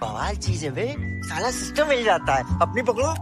बवाल चीज़ है बे साला सिस्टम मिल जाता है। अपनी पकड़ो।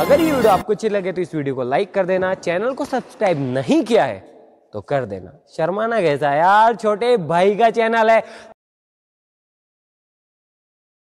अगर ये वीडियो आपको अच्छी लगे तो इस वीडियो को लाइक कर देना, चैनल को सब्सक्राइब नहीं किया है तो कर देना। शर्माना कैसा यार, छोटे भाई का चैनल है।